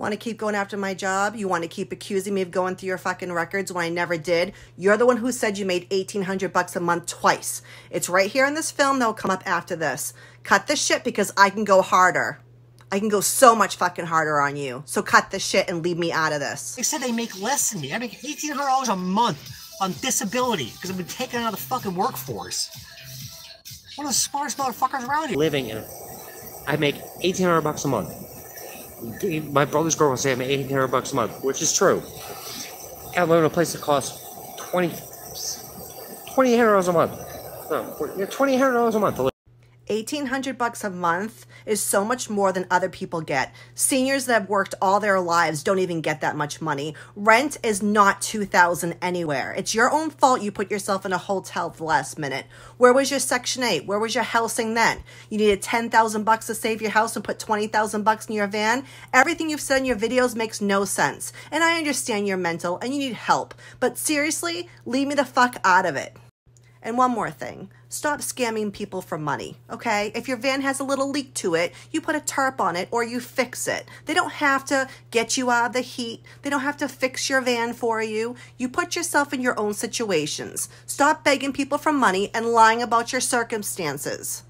Want to keep going after my job? You want to keep accusing me of going through your fucking records when I never did? You're the one who said you made 1800 bucks a month twice. It's right here in this film that'll come up after this. Cut this shit because I can go harder. I can go so much fucking harder on you. So cut this shit and leave me out of this. They said they make less than me. I make $1,800 a month on disability because I've been taken out of the fucking workforce. One of the smartest motherfuckers around here. Living in, I make 1800 bucks a month. My brother's girl will say I make 1800 bucks a month, which is true. I live in a place that costs 20, 2800 dollars a month. No, yeah, 2800 dollars a month to live. 1800 bucks a month is so much more than other people get. Seniors that have worked all their lives don't even get that much money. Rent is not 2000 anywhere. It's your own fault you put yourself in a hotel the last minute. Where was your section 8? Where was your housing then? You needed 10,000 bucks to save your house and put 20,000 bucks in your van? Everything you've said in your videos makes no sense. And I understand you're mental and you need help, but seriously, leave me the fuck out of it. And one more thing stop scamming people for money, okay? If your van has a little leak to it, you put a tarp on it or you fix it. They don't have to get you out of the heat, they don't have to fix your van for you. You put yourself in your own situations. Stop begging people for money and lying about your circumstances.